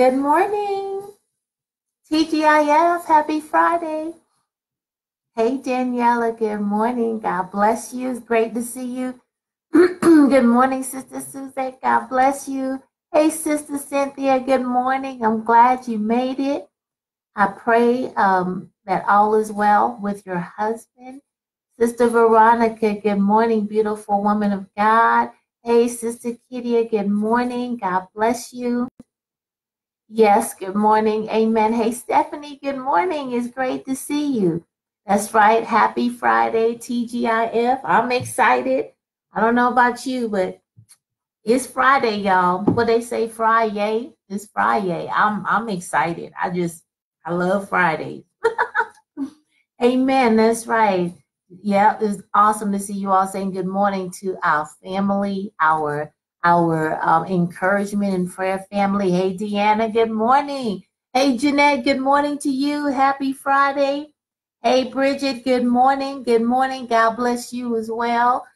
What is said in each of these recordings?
Good morning. TGIF, happy Friday. Hey, Daniela, good morning. God bless you. It's great to see you. good morning, Sister Suzette. God bless you. Hey, Sister Cynthia, good morning. I'm glad you made it. I pray um, that all is well with your husband. Sister Veronica, good morning, beautiful woman of God. Hey, Sister Kitty, good morning. God bless you. Yes, good morning. Amen. Hey, Stephanie, good morning. It's great to see you. That's right. Happy Friday, TGIF. I'm excited. I don't know about you, but it's Friday, y'all. What they say, Friday. It's Friday. I'm I'm excited. I just I love Fridays. Amen. That's right. Yeah, it's awesome to see you all saying good morning to our family, our our um, encouragement and prayer family. Hey, Deanna, good morning. Hey, Jeanette, good morning to you. Happy Friday. Hey, Bridget, good morning. Good morning. God bless you as well.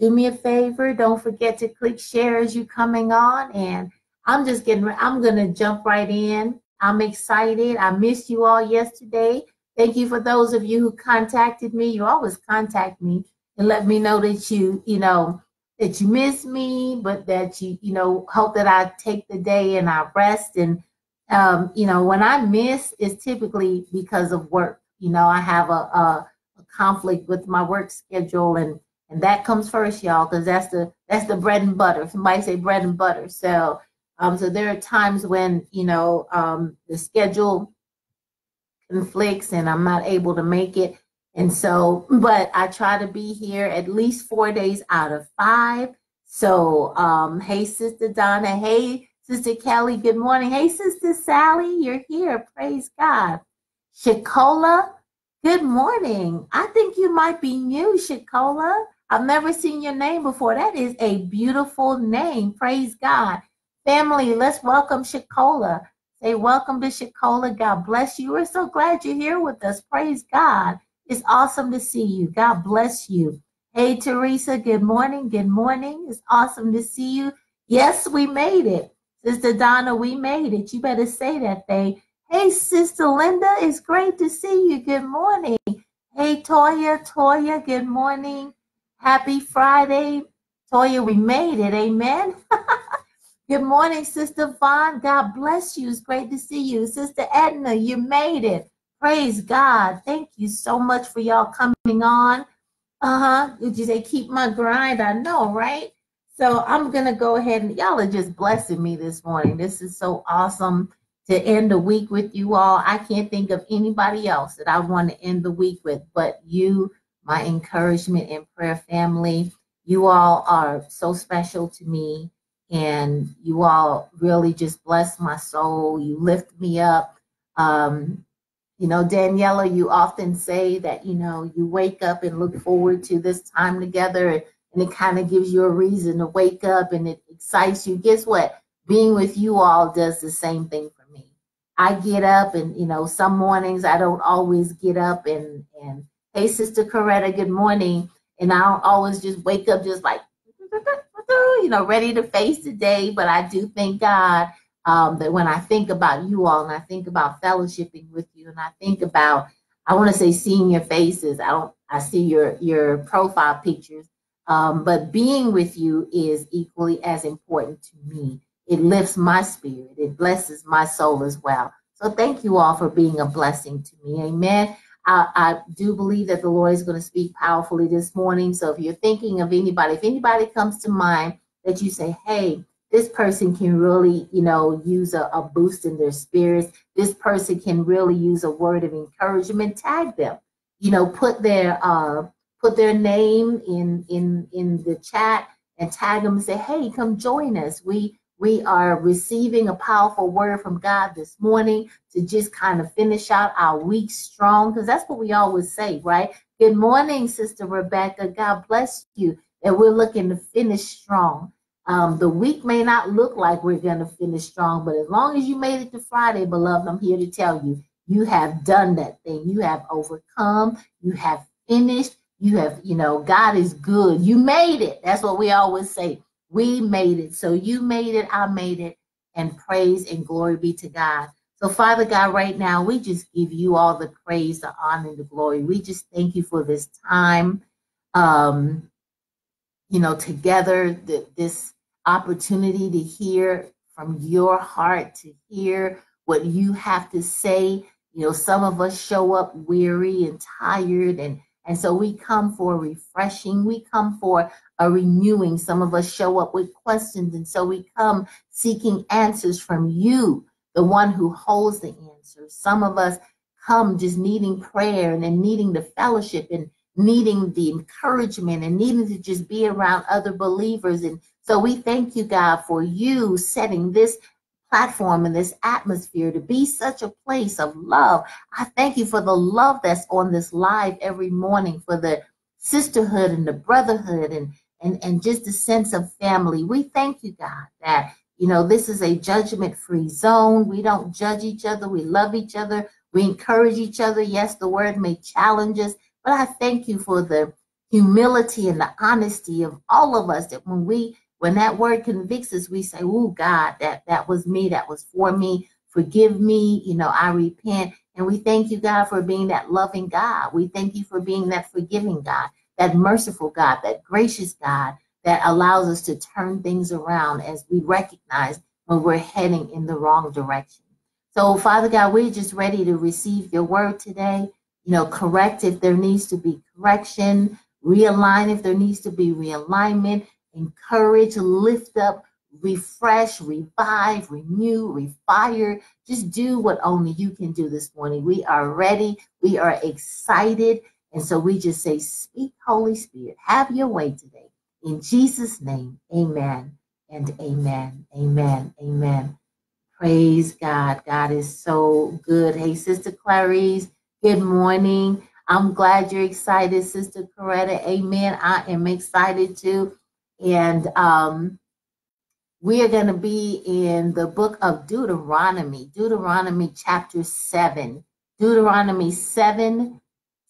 Do me a favor. Don't forget to click share as you're coming on. And I'm just getting, I'm going to jump right in. I'm excited. I missed you all yesterday. Thank you for those of you who contacted me. You always contact me and let me know that you, you know, that you miss me, but that you, you know, hope that I take the day and I rest. And, um, you know, when I miss, it's typically because of work you know, I have a, a, a conflict with my work schedule and and that comes first, y'all, because that's the that's the bread and butter. Somebody say bread and butter. So um, so there are times when you know um, the schedule conflicts and I'm not able to make it. And so, but I try to be here at least four days out of five. So, um, hey, Sister Donna. Hey, Sister Kelly. Good morning. Hey, Sister Sally. You're here. Praise God. Shikola, good morning. I think you might be new, Shikola. I've never seen your name before. That is a beautiful name. Praise God. Family, let's welcome Shikola. Say welcome to Shikola. God bless you. We're so glad you're here with us. Praise God. It's awesome to see you. God bless you. Hey, Teresa, good morning. Good morning. It's awesome to see you. Yes, we made it. Sister Donna, we made it. You better say that thing. Hey, Sister Linda, it's great to see you. Good morning. Hey, Toya, Toya, good morning. Happy Friday. Toya, we made it. Amen. good morning, Sister Vaughn. God bless you. It's great to see you. Sister Edna, you made it. Praise God. Thank you so much for y'all coming on. Uh huh. Did you say keep my grind? I know, right? So I'm going to go ahead and y'all are just blessing me this morning. This is so awesome to end the week with you all. I can't think of anybody else that I want to end the week with but you, my encouragement and prayer family. You all are so special to me, and you all really just bless my soul. You lift me up. Um, you know, Daniela, you often say that, you know, you wake up and look forward to this time together, and it kind of gives you a reason to wake up and it excites you. Guess what? Being with you all does the same thing for me. I get up and you know some mornings I don't always get up and and hey sister Coretta good morning and I don't always just wake up just like you know ready to face the day but I do thank God um, that when I think about you all and I think about fellowshipping with you and I think about I want to say seeing your faces I don't I see your your profile pictures um, but being with you is equally as important to me it lifts my spirit. It blesses my soul as well. So thank you all for being a blessing to me. Amen. I, I do believe that the Lord is going to speak powerfully this morning. So if you're thinking of anybody, if anybody comes to mind that you say, hey, this person can really, you know, use a, a boost in their spirits. This person can really use a word of encouragement. Tag them. You know, put their uh, put their name in in in the chat and tag them and say, hey, come join us. We we are receiving a powerful word from God this morning to just kind of finish out our week strong, because that's what we always say, right? Good morning, Sister Rebecca. God bless you. And we're looking to finish strong. Um, the week may not look like we're going to finish strong, but as long as you made it to Friday, beloved, I'm here to tell you, you have done that thing. You have overcome. You have finished. You have, you know, God is good. You made it. That's what we always say. We made it. So you made it. I made it. and praise and glory be to God. So, Father God, right now, we just give you all the praise, the honor, and the glory. We just thank you for this time, um, you know, together, the, this opportunity to hear from your heart, to hear what you have to say. You know, some of us show up weary and tired, and, and so we come for refreshing. We come for a renewing. Some of us show up with questions, and so we come seeking answers from you the one who holds the answers. Some of us come just needing prayer and then needing the fellowship and needing the encouragement and needing to just be around other believers. And so we thank you, God, for you setting this platform and this atmosphere to be such a place of love. I thank you for the love that's on this live every morning, for the sisterhood and the brotherhood and and, and just the sense of family. We thank you, God, that you know, this is a judgment free zone. We don't judge each other. We love each other. We encourage each other. Yes, the word may challenge us, but I thank you for the humility and the honesty of all of us that when we when that word convicts us, we say, Oh God, that that was me, that was for me. Forgive me, you know, I repent. And we thank you, God, for being that loving God. We thank you for being that forgiving God, that merciful God, that gracious God, that allows us to turn things around as we recognize when we're heading in the wrong direction. So, Father God, we're just ready to receive your word today. You know, correct if there needs to be correction, realign if there needs to be realignment, encourage, lift up, refresh, revive, renew, refire. Just do what only you can do this morning. We are ready. We are excited. And so we just say, Speak, Holy Spirit, have your way today. In Jesus' name, amen and amen. Amen. Amen. Praise God. God is so good. Hey, Sister Clarice, good morning. I'm glad you're excited, Sister Coretta. Amen. I am excited too. And um, we are going to be in the book of Deuteronomy, Deuteronomy chapter 7. Deuteronomy 7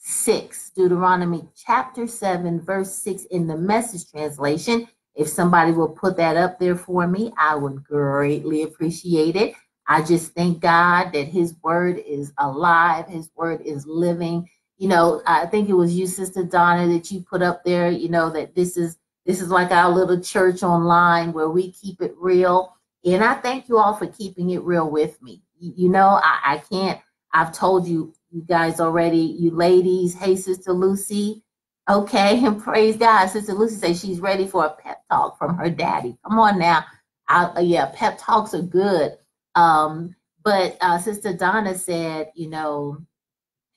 6, Deuteronomy chapter 7, verse 6 in the message translation. If somebody will put that up there for me, I would greatly appreciate it. I just thank God that His word is alive, His word is living. You know, I think it was you, Sister Donna, that you put up there, you know, that this is this is like our little church online where we keep it real. And I thank you all for keeping it real with me. You know, I, I can't, I've told you you guys already, you ladies. Hey, Sister Lucy. Okay, and praise God. Sister Lucy says she's ready for a pep talk from her daddy. Come on now. I, yeah, pep talks are good. Um, but uh, Sister Donna said, you know,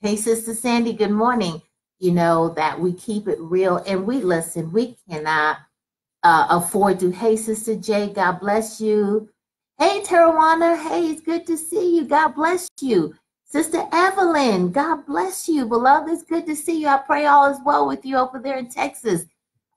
hey, Sister Sandy, good morning. You know, that we keep it real and we listen. We cannot uh, afford to. Hey, Sister Jay, God bless you. Hey, Tarawana, hey, it's good to see you. God bless you. Sister Evelyn, God bless you. Beloved, it's good to see you. I pray all is well with you over there in Texas.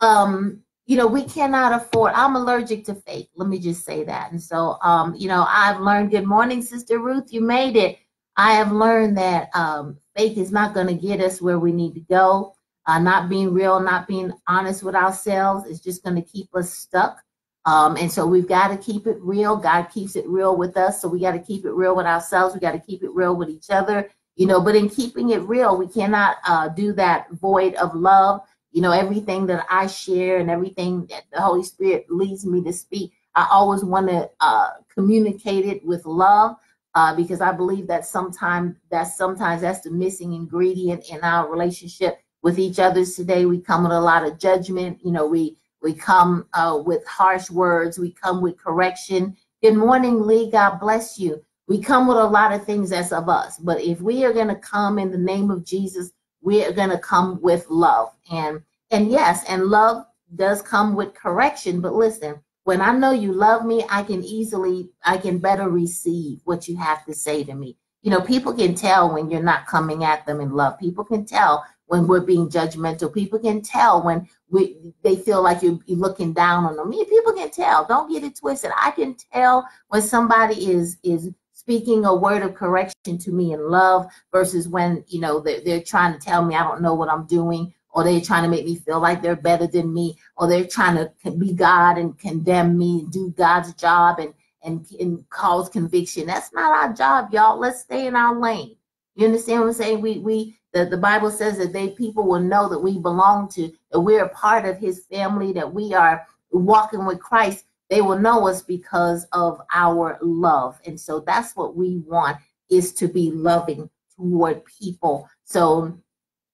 Um, you know, we cannot afford, I'm allergic to fake. Let me just say that. And so, um, you know, I've learned, good morning, Sister Ruth, you made it. I have learned that um, fake is not going to get us where we need to go. Uh, not being real, not being honest with ourselves is just going to keep us stuck. Um, and so we've got to keep it real. God keeps it real with us. So we got to keep it real with ourselves. We got to keep it real with each other. You know, but in keeping it real, we cannot uh, do that void of love. You know, everything that I share and everything that the Holy Spirit leads me to speak, I always want to uh, communicate it with love uh, because I believe that sometimes that's sometimes that's the missing ingredient in our relationship with each other today. We come with a lot of judgment. You know, we we come uh, with harsh words. We come with correction. Good morning, Lee. God bless you. We come with a lot of things that's of us. But if we are going to come in the name of Jesus, we are going to come with love. And and yes, and love does come with correction. But listen, when I know you love me, I can easily, I can better receive what you have to say to me. You know, people can tell when you're not coming at them in love. People can tell when we're being judgmental. People can tell when we they feel like you're, you're looking down on them. People can tell. Don't get it twisted. I can tell when somebody is is speaking a word of correction to me in love versus when you know they're, they're trying to tell me I don't know what I'm doing or they're trying to make me feel like they're better than me or they're trying to be God and condemn me and do God's job and and, and cause conviction. That's not our job, y'all. Let's stay in our lane. You understand what I'm saying? We we the, the Bible says that they people will know that we belong to, that we're a part of his family, that we are walking with Christ. They will know us because of our love. And so that's what we want is to be loving toward people. So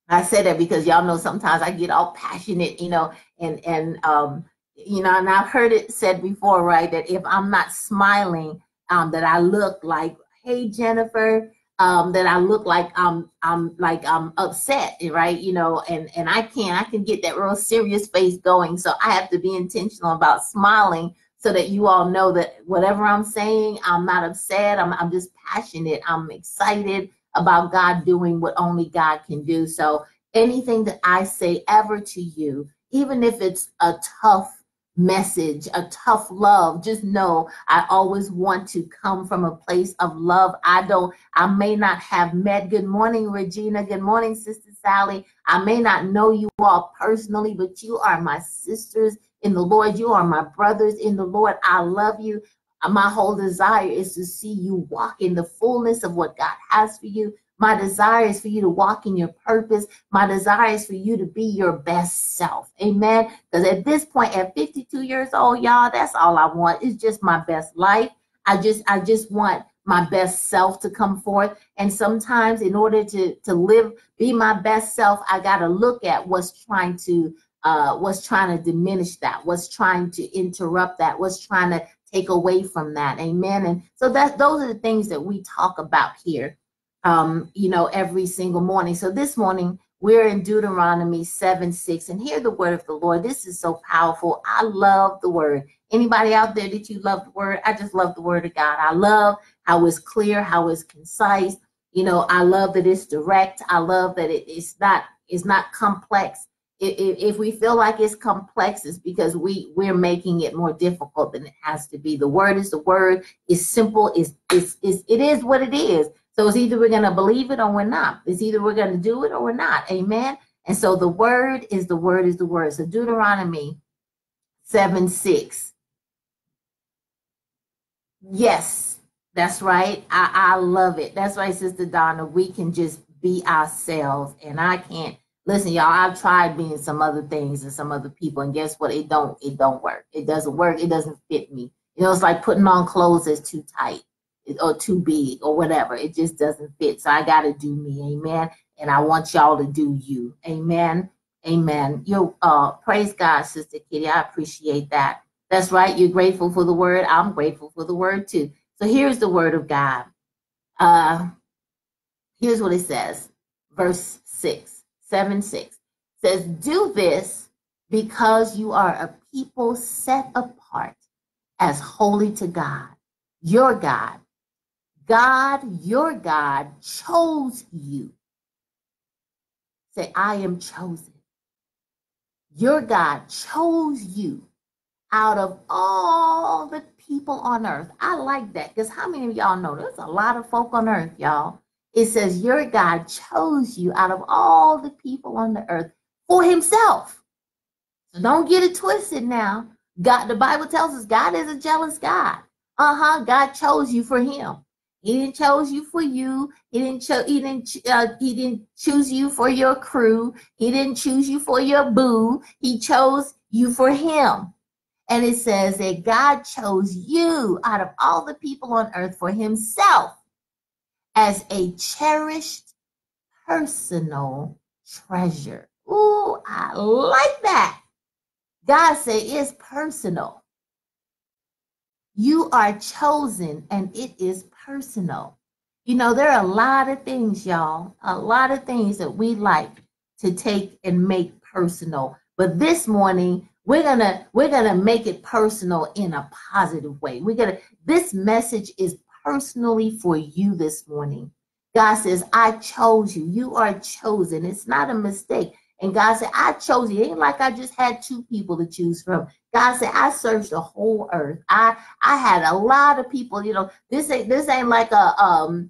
I say that because y'all know sometimes I get all passionate, you know, and and um, you know, and I've heard it said before, right, that if I'm not smiling, um, that I look like, hey Jennifer, um, that I look like I'm I'm like I'm upset, right? You know, and and I can't I can get that real serious face going. So I have to be intentional about smiling so that you all know that whatever I'm saying, I'm not upset. I'm I'm just passionate. I'm excited about God doing what only God can do. So anything that I say ever to you, even if it's a tough message, a tough love, just know I always want to come from a place of love. I don't, I may not have met. Good morning, Regina. Good morning, Sister Sally. I may not know you all personally, but you are my sisters in the Lord. You are my brothers in the Lord. I love you. My whole desire is to see you walk in the fullness of what God has for you. My desire is for you to walk in your purpose. My desire is for you to be your best self. Amen. Because at this point, at 52 years old, y'all, that's all I want. It's just my best life. I just, I just want my best self to come forth. And sometimes in order to, to live, be my best self, I got to look at what's trying to, uh, what's trying to diminish that, was trying to interrupt that, was trying to take away from that. Amen. And so that those are the things that we talk about here um, you know, every single morning. So this morning, we're in Deuteronomy 7 6, and hear the word of the Lord. This is so powerful. I love the word. Anybody out there that you love the word? I just love the word of God. I love how it's clear, how it's concise. You know, I love that it's direct. I love that it, it's not it's not complex. If, we feel like it's complex, it's because we we're making it more difficult than it has to be. The word is the word. It's simple. It's, it's, it's it is what it is. So it's either we're going to believe it or we're not. It's either we're going to do it or we're not. Amen. And so the word is the word is the word. So Deuteronomy 7 6. Yes, that's right. I, I love it. That's right, Sister Donna. We can just be ourselves. And I can't listen, y'all. I've tried being some other things and some other people, and guess what? It don't, it don't work. It doesn't work. It doesn't fit me. You know, it's like putting on clothes that's too tight or too big or whatever. It just doesn't fit. So I got to do me. Amen. And I want y'all to do you. Amen. Amen. You uh praise God, Sister Kitty. I appreciate that. That's right. You're grateful for the word. I'm grateful for the word too. So here's the word of God. Uh here's what it says. Verse 6, 7, 6 says, Do this because you are a people set apart as holy to God, your God God, your God, chose you. Say, I am chosen. Your God chose you out of all the people on earth. I like that because how many of y'all know there's a lot of folk on earth, y'all? It says, Your God chose you out of all the people on the earth for himself. So don't get it twisted now. God, the Bible tells us God is a jealous God. Uh-huh. God chose you for him. He didn't chose you for you. He didn't cho- he didn't uh, he didn't choose you for your crew. He didn't choose you for your boo. He chose you for him. And it says that God chose you out of all the people on earth for himself as a cherished personal treasure. Ooh, I like that. God said it's personal. You are chosen and it is personal. You know, there are a lot of things, y'all, a lot of things that we like to take and make personal. But this morning, we're gonna we're gonna make it personal in a positive way. We're gonna this message is personally for you this morning. God says, I chose you. You are chosen. It's not a mistake. And God said, I chose you. It ain't like I just had two people to choose from. God said, I searched the whole earth. I I had a lot of people, you know, this ain't this ain't like a um,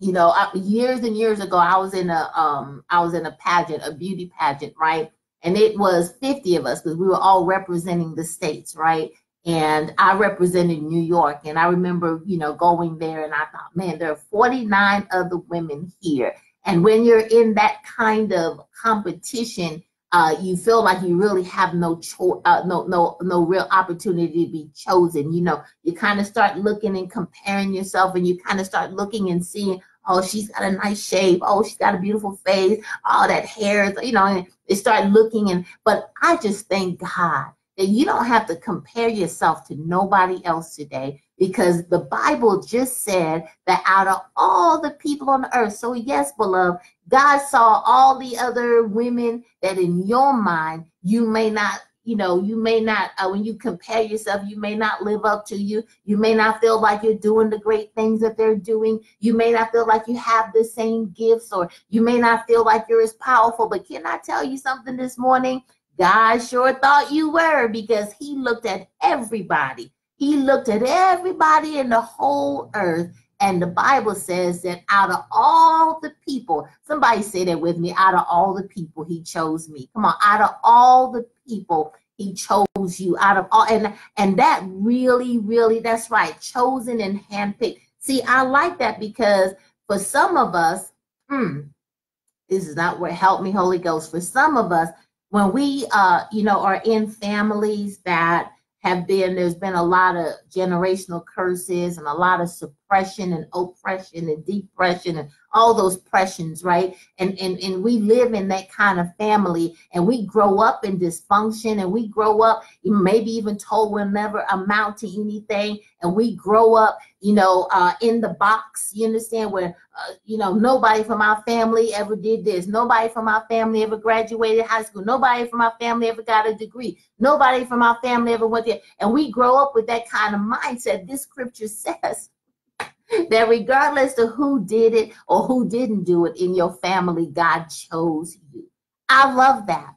you know, years and years ago, I was in a um, I was in a pageant, a beauty pageant, right? And it was 50 of us because we were all representing the states, right? And I represented New York. And I remember, you know, going there and I thought, man, there are 49 other women here. And when you're in that kind of competition, uh, you feel like you really have no choice, uh, no, no, no real opportunity to be chosen. You know, you kind of start looking and comparing yourself, and you kind of start looking and seeing, oh, she's got a nice shape. Oh, she's got a beautiful face. All that hair, you know, and they start looking. And but I just thank God that you don't have to compare yourself to nobody else today because the Bible just said that out of all the people on the earth, so yes, beloved, God saw all the other women that in your mind you may not, you know, you may not, uh, when you compare yourself, you may not live up to you. You may not feel like you're doing the great things that they're doing. You may not feel like you have the same gifts, or you may not feel like you're as powerful. But can I tell you something this morning? God sure thought you were because he looked at everybody. He looked at everybody in the whole earth. And the Bible says that out of all the people, somebody say that with me, out of all the people, he chose me. Come on, out of all the people, he chose you. Out of all, and and that really, really, that's right, chosen and handpicked. See, I like that because for some of us, hmm, this is not where help me, Holy Ghost. For some of us, when we uh you know are in families that have been there's been a lot of generational curses and a lot of suppression and oppression and depression and all those pressions right? And and and we live in that kind of family and we grow up in dysfunction and we grow up maybe even told we'll never amount to anything and we grow up you know uh, in the box you understand where uh, you know nobody from our family ever did this. Nobody from our family ever graduated high school. Nobody from our family ever got a degree. Nobody from our family ever went there. And we grow up with that kind of mindset. This scripture says that regardless of who did it or who didn't do it in your family, God chose you. I love that.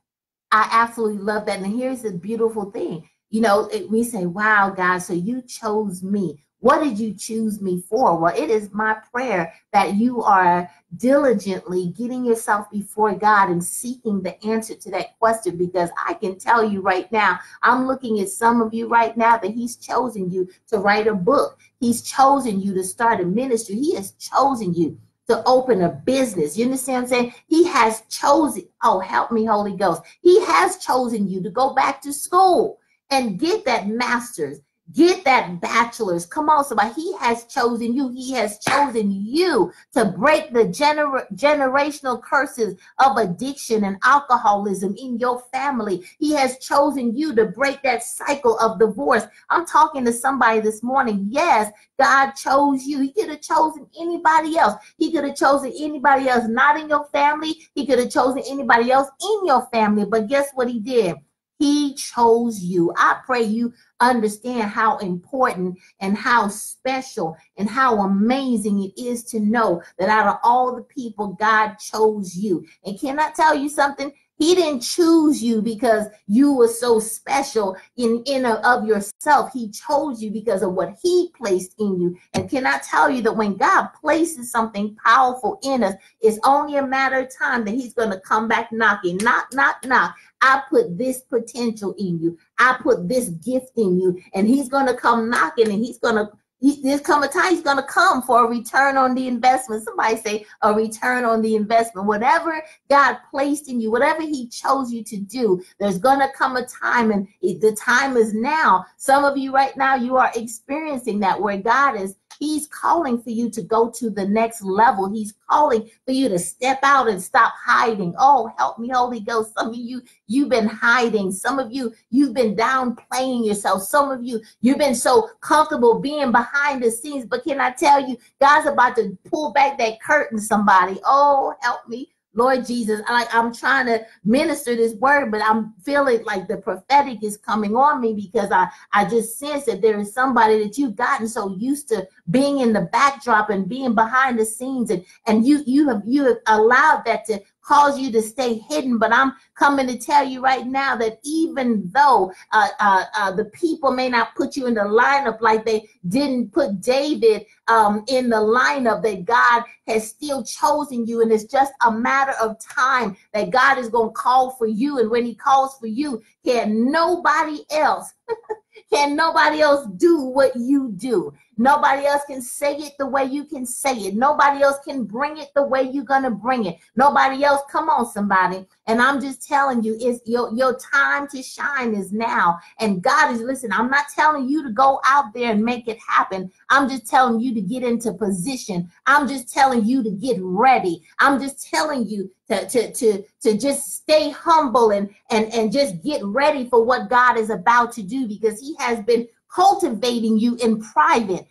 I absolutely love that. And here's the beautiful thing. You know, we say, wow, God, so you chose me. What did you choose me for? Well, it is my prayer that you are diligently getting yourself before God and seeking the answer to that question because I can tell you right now, I'm looking at some of you right now that He's chosen you to write a book. He's chosen you to start a ministry. He has chosen you to open a business. You understand what I'm saying? He has chosen, oh, help me, Holy Ghost. He has chosen you to go back to school and get that master's Get that bachelor's. Come on, somebody. He has chosen you. He has chosen you to break the gener- generational curses of addiction and alcoholism in your family. He has chosen you to break that cycle of divorce. I'm talking to somebody this morning. Yes, God chose you. He could have chosen anybody else. He could have chosen anybody else not in your family. He could have chosen anybody else in your family. But guess what he did? He chose you. I pray you understand how important and how special and how amazing it is to know that out of all the people, God chose you. And can I tell you something? He didn't choose you because you were so special in in of yourself. He chose you because of what he placed in you. And can I tell you that when God places something powerful in us, it's only a matter of time that he's going to come back knocking. Knock, knock, knock. I put this potential in you. I put this gift in you. And he's going to come knocking and he's going to he, there's come a time he's going to come for a return on the investment. Somebody say a return on the investment. Whatever God placed in you, whatever He chose you to do, there's going to come a time, and the time is now. Some of you right now, you are experiencing that where God is He's calling for you to go to the next level. He's calling for you to step out and stop hiding. Oh, help me, Holy Ghost. Some of you, you've been hiding. Some of you, you've been downplaying yourself. Some of you, you've been so comfortable being behind the scenes. But can I tell you, God's about to pull back that curtain, somebody. Oh, help me. Lord Jesus, I, I'm trying to minister this word, but I'm feeling like the prophetic is coming on me because I, I just sense that there is somebody that you've gotten so used to being in the backdrop and being behind the scenes and, and you you have you have allowed that to cause you to stay hidden. But I'm coming to tell you right now that even though uh, uh, uh, the people may not put you in the lineup like they didn't put David um, in the lineup, that God has still chosen you. And it's just a matter of time that God is going to call for you. And when he calls for you, can nobody else Can nobody else do what you do? Nobody else can say it the way you can say it. Nobody else can bring it the way you're going to bring it. Nobody else, come on, somebody. And I'm just telling you, it's your, your time to shine is now. And God is, listen, I'm not telling you to go out there and make it happen. I'm just telling you to get into position. I'm just telling you to get ready. I'm just telling you to, to, to, to just stay humble and, and, and just get ready for what God is about to do because He has been cultivating you in private.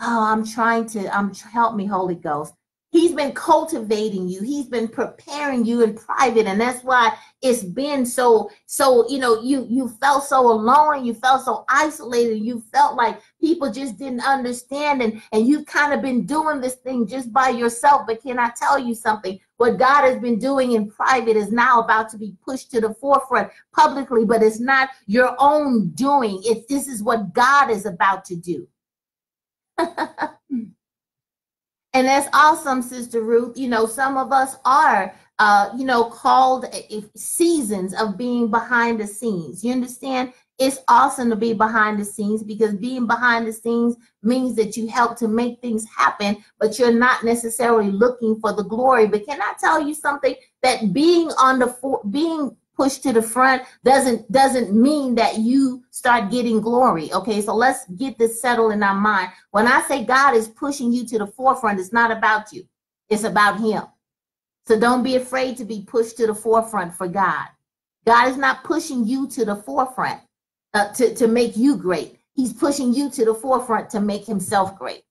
Oh, I'm trying to, um, help me, Holy Ghost. He's been cultivating you. He's been preparing you in private. And that's why it's been so, so, you know, you you felt so alone, you felt so isolated, you felt like people just didn't understand. And, and you've kind of been doing this thing just by yourself. But can I tell you something? What God has been doing in private is now about to be pushed to the forefront publicly, but it's not your own doing. It's this is what God is about to do. And that's awesome, Sister Ruth. You know, some of us are, uh, you know, called seasons of being behind the scenes. You understand? It's awesome to be behind the scenes because being behind the scenes means that you help to make things happen, but you're not necessarily looking for the glory. But can I tell you something? That being on the being pushed to the front doesn't doesn't mean that you start getting glory okay? So let's get this settled in our mind. When i say god is pushing you to the forefront it's not about you. It's about him. So don't be afraid to be pushed to the forefront for god. God is not pushing you to the forefront uh, to, to make you great. He's pushing you to the forefront to make himself great.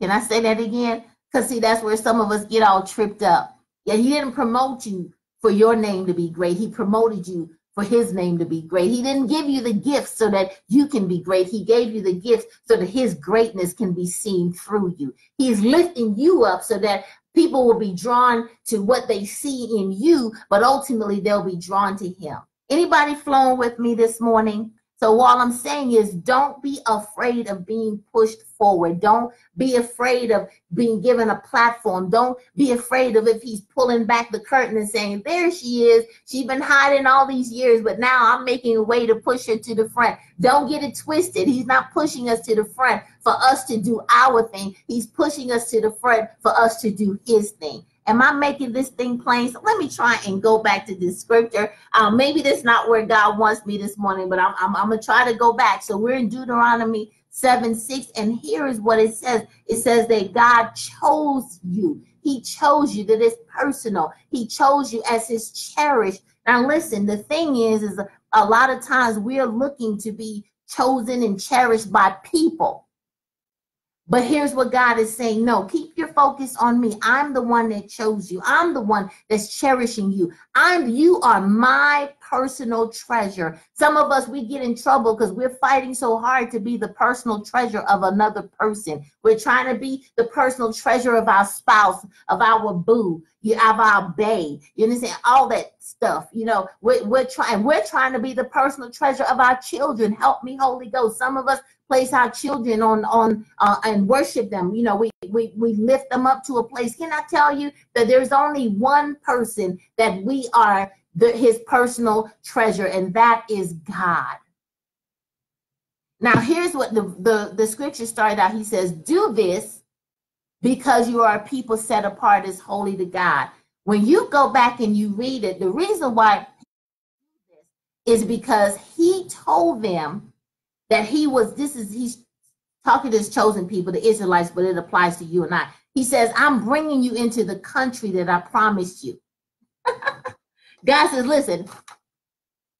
Can i say that again? Because see that's where some of us get all tripped up. Yeah he didn't promote you for your name to be great. He promoted you for his name to be great. He didn't give you the gifts so that you can be great. He gave you the gifts so that his greatness can be seen through you. He's lifting you up so that people will be drawn to what they see in you, but ultimately they'll be drawn to him. Anybody flowing with me this morning? So all I'm saying is don't be afraid of being pushed forward. Don't be afraid of being given a platform. Don't be afraid of if he's pulling back the curtain and saying, there she is. She's been hiding all these years, but now I'm making a way to push her to the front. Don't get it twisted. He's not pushing us to the front for us to do our thing. He's pushing us to the front for us to do his thing. Am I making this thing plain? So let me try and go back to this scripture. Um, maybe that's not where God wants me this morning, but I'm, I'm, I'm going to try to go back. So we're in Deuteronomy 7 6, and here is what it says it says that God chose you. He chose you, that is personal. He chose you as his cherished. Now, listen, the thing is, is a lot of times we're looking to be chosen and cherished by people. But here's what God is saying no, keep your focus on me. I'm the one that chose you, I'm the one that's cherishing you. I'm you are my personal treasure. Some of us, we get in trouble because we're fighting so hard to be the personal treasure of another person. We're trying to be the personal treasure of our spouse, of our boo, you, of our bae. You understand? All that stuff. You know, we're, we're trying, we're trying to be the personal treasure of our children. Help me, Holy Ghost. Some of us place our children on on uh, and worship them you know we, we we lift them up to a place can i tell you that there's only one person that we are the, his personal treasure, and that is God. Now, here's what the, the, the scripture started out. He says, Do this because you are a people set apart as holy to God. When you go back and you read it, the reason why is because he told them that he was, this is, he's talking to his chosen people, the Israelites, but it applies to you and I. He says, I'm bringing you into the country that I promised you. God says, listen,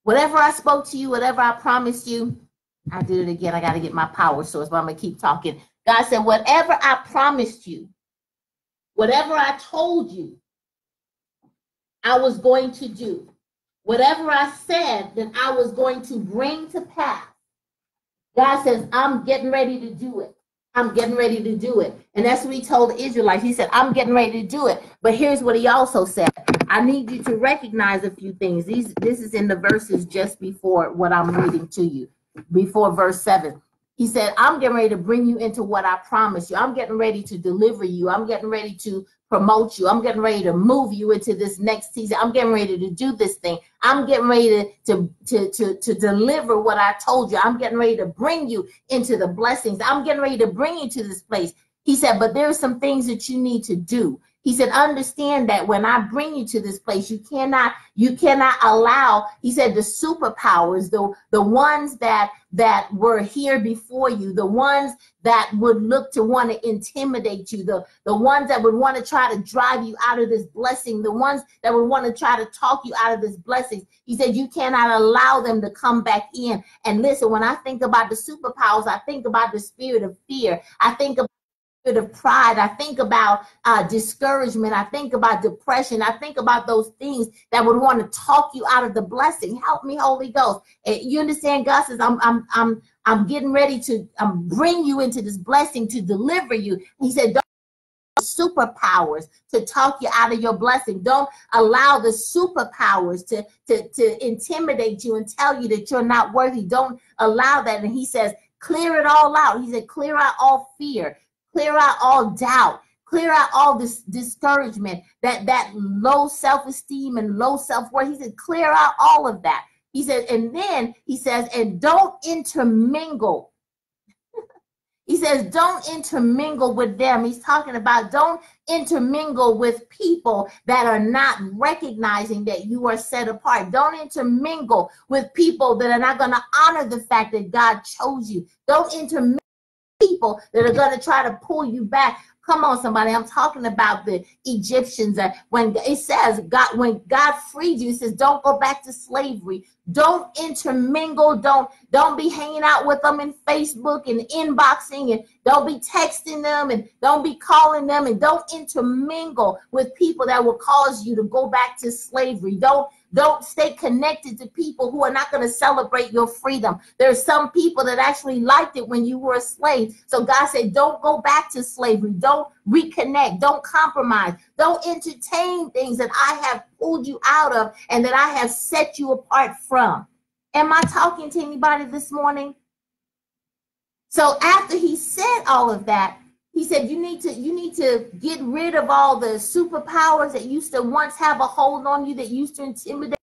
whatever I spoke to you, whatever I promised you, I did it again. I got to get my power source, but I'm going to keep talking. God said, whatever I promised you, whatever I told you, I was going to do. Whatever I said that I was going to bring to pass, God says, I'm getting ready to do it. I'm getting ready to do it. And that's what he told the Israelites. He said, I'm getting ready to do it. But here's what he also said. I need you to recognize a few things. These this is in the verses just before what I'm reading to you, before verse 7. He said, I'm getting ready to bring you into what I promised you. I'm getting ready to deliver you. I'm getting ready to promote you. I'm getting ready to move you into this next season. I'm getting ready to do this thing. I'm getting ready to, to, to, to, deliver what I told you. I'm getting ready to bring you into the blessings. I'm getting ready to bring you to this place. He said, but there are some things that you need to do. He said, understand that when I bring you to this place, you cannot, you cannot allow, he said, the superpowers, the, the ones that that were here before you, the ones that would look to want to intimidate you, the, the ones that would want to try to drive you out of this blessing, the ones that would want to try to talk you out of this blessing. He said, You cannot allow them to come back in. And listen, when I think about the superpowers, I think about the spirit of fear. I think about of pride. I think about uh, discouragement. I think about depression. I think about those things that would want to talk you out of the blessing. Help me, Holy Ghost. You understand? God says, "I'm, I'm, I'm, I'm getting ready to um, bring you into this blessing to deliver you." He said, "Don't." superpowers to talk you out of your blessing don't allow the superpowers to, to to intimidate you and tell you that you're not worthy don't allow that and he says clear it all out he said clear out all fear clear out all doubt clear out all this discouragement that that low self-esteem and low self-worth. He said clear out all of that. He said and then he says and don't intermingle. He says don't intermingle with them. He's talking about don't intermingle with people that are not recognizing that you are set apart. Don't intermingle with people that are not going to honor the fact that god chose you. Don't intermingle people that are going to try to pull you back. Come on, somebody. I'm talking about the Egyptians. That when it says God, when God freed you, says, don't go back to slavery. Don't intermingle. Don't don't be hanging out with them in Facebook and inboxing, and don't be texting them, and don't be calling them, and don't intermingle with people that will cause you to go back to slavery. Don't don't stay connected to people who are not going to celebrate your freedom. There's some people that actually liked it when you were a slave. So God said, don't go back to slavery. Don't reconnect. Don't compromise. Don't entertain things that I have pulled you out of and that I have set you apart from. Am I talking to anybody this morning? So after he said all of that, he said you need to you need to get rid of all the superpowers that used to once have a hold on you that used to intimidate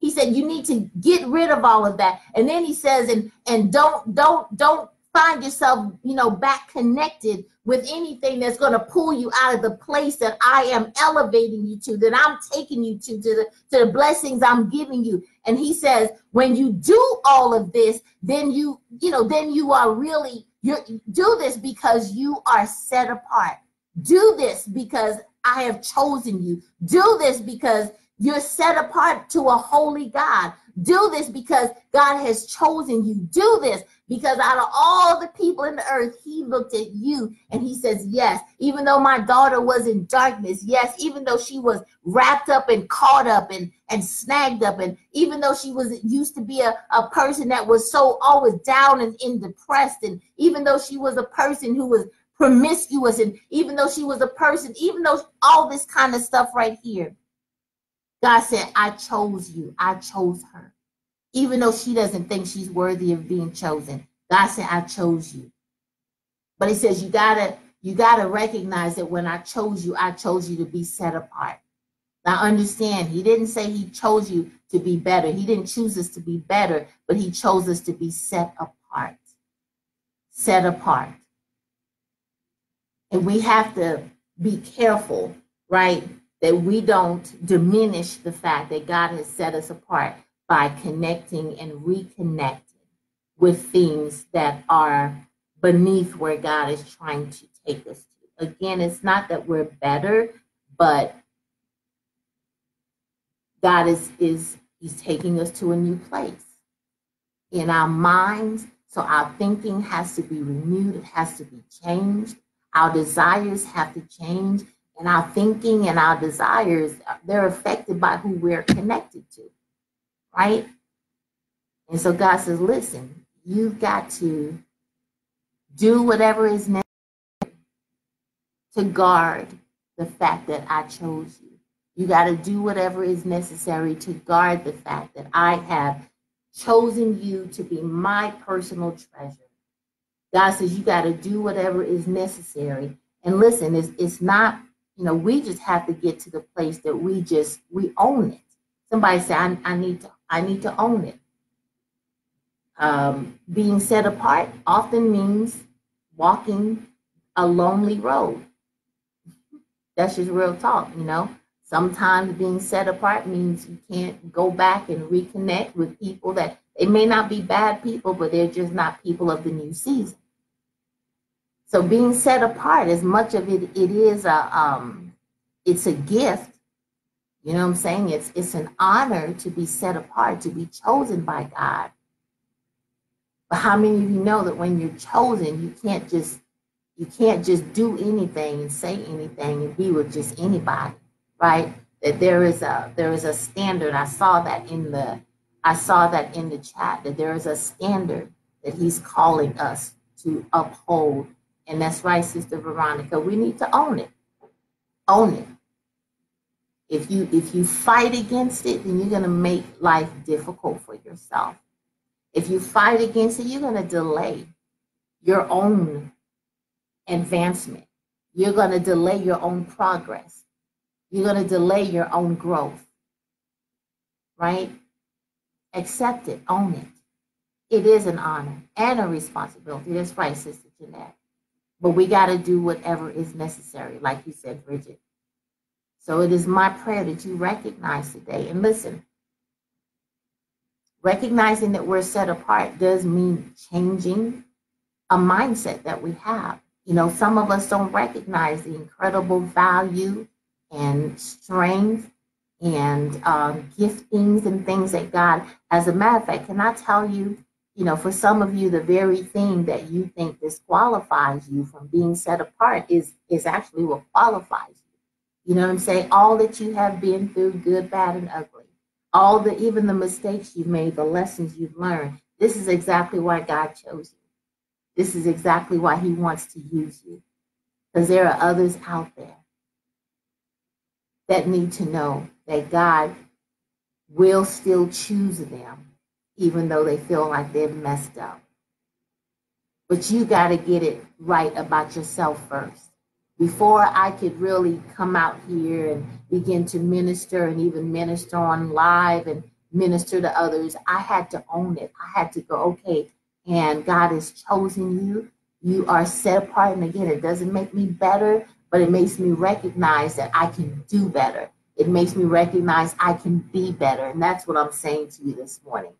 he said you need to get rid of all of that. And then he says and and don't don't don't find yourself you know back connected with anything that's going to pull you out of the place that I am elevating you to, that I'm taking you to, to the, to the blessings I'm giving you. And he says, when you do all of this, then you, you know, then you are really, you do this because you are set apart. Do this because I have chosen you. Do this because you're set apart to a holy God. Do this because God has chosen you. Do this because out of all the people in the earth, He looked at you and He says, Yes, even though my daughter was in darkness, yes, even though she was wrapped up and caught up and, and snagged up, and even though she was used to be a, a person that was so always down and, and depressed, and even though she was a person who was promiscuous, and even though she was a person, even though all this kind of stuff right here God said, I chose you. I chose her. Even though she doesn't think she's worthy of being chosen. God said, I chose you. But he says, you gotta, you gotta recognize that when I chose you, I chose you to be set apart. Now understand, he didn't say he chose you to be better. He didn't choose us to be better, but he chose us to be set apart. Set apart. And we have to be careful, right? That we don't diminish the fact that God has set us apart by connecting and reconnecting with things that are beneath where God is trying to take us to. Again, it's not that we're better, but God is is He's taking us to a new place in our minds. So our thinking has to be renewed, it has to be changed. Our desires have to change and our thinking and our desires, they're affected by who we're connected to, right? And so God says, listen, you've got to do whatever is necessary to guard the fact that I chose you. You got to do whatever is necessary to guard the fact that I have chosen you to be my personal treasure. God says you got to do whatever is necessary. And listen, it's, it's not, you know, we just have to get to the place that we just, we own it. Somebody say, I, I need to, I need to own it. Um, being set apart often means walking a lonely road. That's just real talk, you know. Sometimes being set apart means you can't go back and reconnect with people that they may not be bad people, but they're just not people of the new season. So being set apart, as much of it, it is a, um, it's a gift. You know what I'm saying? It's it's an honor to be set apart, to be chosen by God. But how many of you know that when you're chosen, you can't just you can't just do anything and say anything and be with just anybody, right? That there is a there is a standard. I saw that in the I saw that in the chat that there is a standard that he's calling us to uphold and that's right, Sister Veronica. We need to own it. Own it. If you if you fight against it, then you're gonna make life difficult for yourself. If you fight against it, you're gonna delay your own advancement. You're gonna delay your own progress. You're gonna delay your own growth. Right? Accept it, own it. It is an honor and a responsibility. That's right, Sister Jeanette. But we got to do whatever is necessary, like you said, Bridget. So it is my prayer that you recognize today. And listen, recognizing that we're set apart does mean changing a mindset that we have. You know, some of us don't recognize the incredible value and strength and um, giftings and things that God, as a matter of fact, can I tell you you know, for some of you, the very thing that you think disqualifies you from being set apart is is actually what qualifies you. You know what I'm saying? All that you have been through, good, bad, and ugly, all the even the mistakes you've made, the lessons you've learned. This is exactly why God chose you. This is exactly why He wants to use you, because there are others out there that need to know that God will still choose them even though they feel like they've messed up. But you got to get it right about yourself first. Before I could really come out here and begin to minister and even minister on live and minister to others, I had to own it. I had to go, okay, and God has chosen you. You are set apart. And again, it doesn't make me better, but it makes me recognize that I can do better. It makes me recognize I can be better. And that's what I'm saying to you this morning.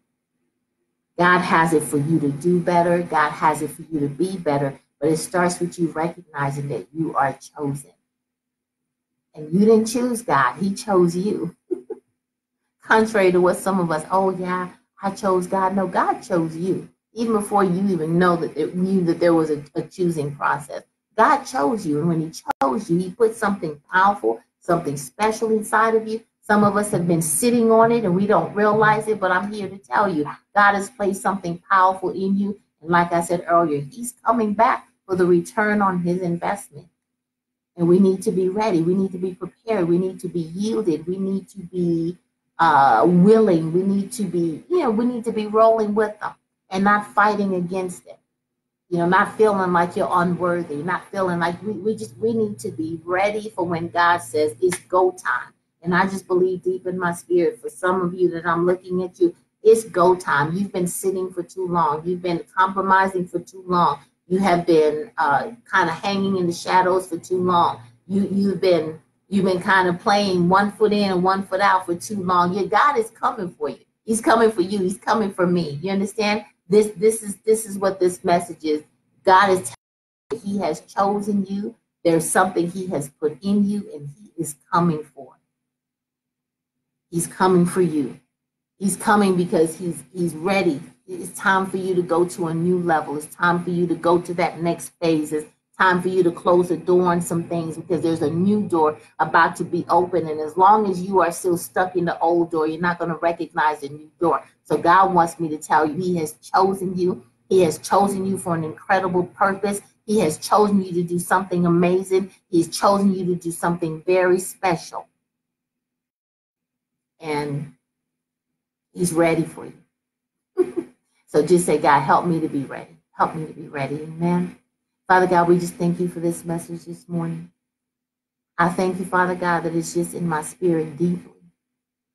God has it for you to do better. God has it for you to be better. But it starts with you recognizing that you are chosen. And you didn't choose God, He chose you. Contrary to what some of us, oh, yeah, I chose God. No, God chose you. Even before you even know that it knew that there was a, a choosing process. God chose you. And when He chose you, He put something powerful, something special inside of you some of us have been sitting on it and we don't realize it, but I'm here to tell you God has placed something powerful in you. And like I said earlier, He's coming back for the return on His investment. And we need to be ready. We need to be prepared. We need to be yielded. We need to be uh, willing. We need to be, you know, we need to be rolling with them and not fighting against it. You know, not feeling like you're unworthy, not feeling like we, we just, we need to be ready for when God says it's go time and I just believe deep in my spirit for some of you that I'm looking at you, it's go time. You've been sitting for too long. You've been compromising for too long. You have been uh, kind of hanging in the shadows for too long. You you've been you've been kind of playing one foot in and one foot out for too long. Your God is coming for you. He's coming for you. He's coming for me. You understand? This this is this is what this message is. God is He has chosen you. There's something He has put in you, and He is coming for. He's coming for you. He's coming because he's he's ready. It's time for you to go to a new level. It's time for you to go to that next phase. It's time for you to close the door on some things because there's a new door about to be open. And as long as you are still stuck in the old door, you're not going to recognize the new door. So God wants me to tell you, He has chosen you. He has chosen you for an incredible purpose. He has chosen you to do something amazing. He's chosen you to do something very special and he's ready for you. so just say, God, help me to be ready. Help me to be ready. Amen. Father God, we just thank you for this message this morning. I thank you, Father God, that it's just in my spirit deeply.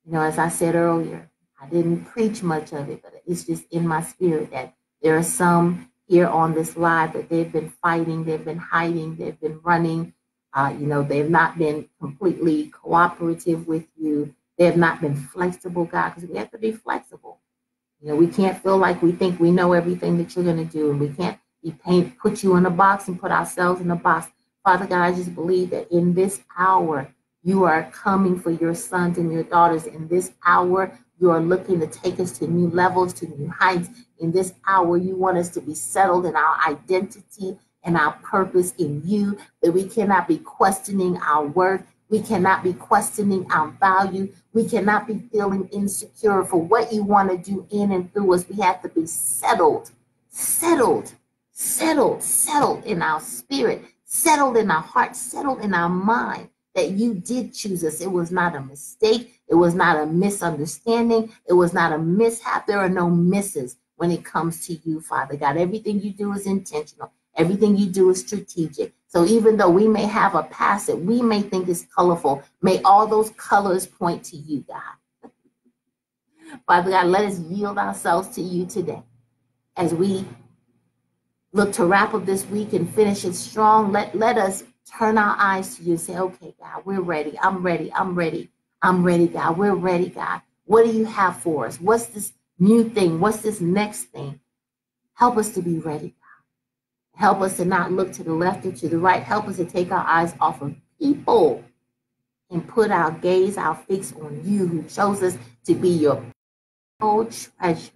You know, as I said earlier, I didn't preach much of it, but it's just in my spirit that there are some here on this live that they've been fighting, they've been hiding, they've been running. Uh, you know, they've not been completely cooperative with you. They have not been flexible, God, because we have to be flexible. You know, we can't feel like we think we know everything that you're going to do, and we can't be paint, put you in a box and put ourselves in a box. Father God, I just believe that in this hour, you are coming for your sons and your daughters. In this hour, you are looking to take us to new levels, to new heights. In this hour, you want us to be settled in our identity and our purpose in you, that we cannot be questioning our worth. We cannot be questioning our value. We cannot be feeling insecure for what you want to do in and through us. We have to be settled, settled, settled, settled in our spirit, settled in our heart, settled in our mind that you did choose us. It was not a mistake. It was not a misunderstanding. It was not a mishap. There are no misses when it comes to you, Father God. Everything you do is intentional. Everything you do is strategic. So even though we may have a past that we may think is colorful, may all those colors point to you, God. Father God, let us yield ourselves to you today as we look to wrap up this week and finish it strong. Let, let us turn our eyes to you and say, okay, God, we're ready. I'm ready. I'm ready. I'm ready, God. We're ready, God. What do you have for us? What's this new thing? What's this next thing? Help us to be ready, Help us to not look to the left or to the right. Help us to take our eyes off of people and put our gaze, our fix on you who chose us to be your whole treasure.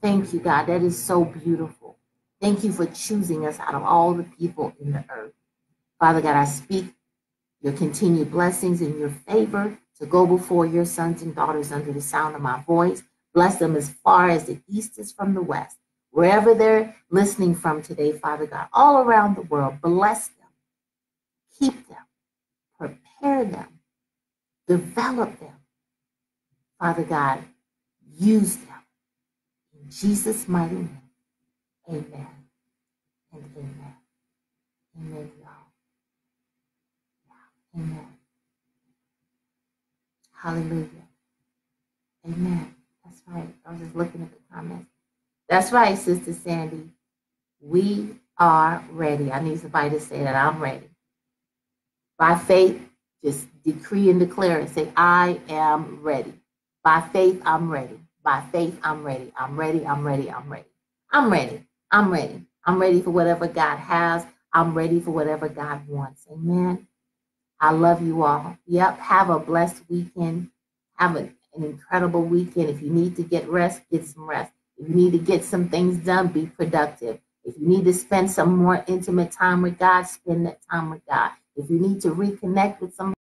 Thank you, God. That is so beautiful. Thank you for choosing us out of all the people in the earth. Father God, I speak your continued blessings and your favor to go before your sons and daughters under the sound of my voice. Bless them as far as the east is from the west wherever they're listening from today, Father God, all around the world, bless them, keep them, prepare them, develop them. Father God, use them. In Jesus' mighty name, amen and amen. Amen, y'all. Amen. Hallelujah. Amen. That's right. I was just looking at the comments. That's right, Sister Sandy. We are ready. I need somebody to say that I'm ready. By faith, just decree and declare and say, I am ready. By faith, I'm ready. By faith, I'm ready. I'm ready. I'm ready. I'm ready. I'm ready. I'm ready. I'm ready for whatever God has. I'm ready for whatever God wants. Amen. I love you all. Yep. Have a blessed weekend. Have an incredible weekend. If you need to get rest, get some rest. If you need to get some things done, be productive. If you need to spend some more intimate time with God, spend that time with God. If you need to reconnect with somebody,